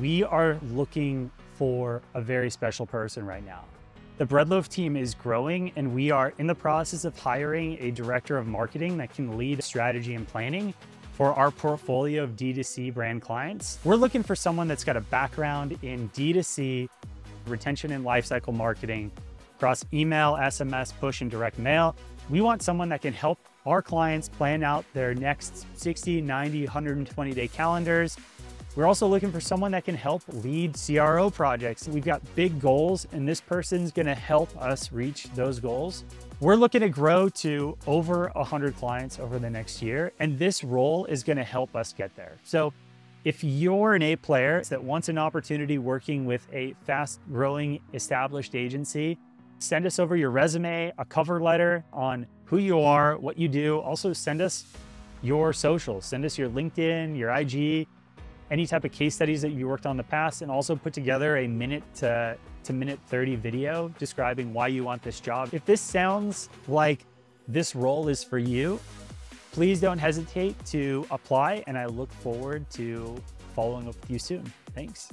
we are looking for a very special person right now. The Bread Loaf team is growing and we are in the process of hiring a director of marketing that can lead strategy and planning for our portfolio of D2C brand clients. We're looking for someone that's got a background in D2C, retention and lifecycle marketing across email, SMS, push, and direct mail. We want someone that can help our clients plan out their next 60, 90, 120 day calendars we're also looking for someone that can help lead CRO projects. We've got big goals and this person's gonna help us reach those goals. We're looking to grow to over 100 clients over the next year, and this role is gonna help us get there. So if you're an A player that wants an opportunity working with a fast growing established agency, send us over your resume, a cover letter on who you are, what you do. Also send us your socials, send us your LinkedIn, your IG, any type of case studies that you worked on in the past, and also put together a minute to, to minute 30 video describing why you want this job. If this sounds like this role is for you, please don't hesitate to apply, and I look forward to following up with you soon. Thanks.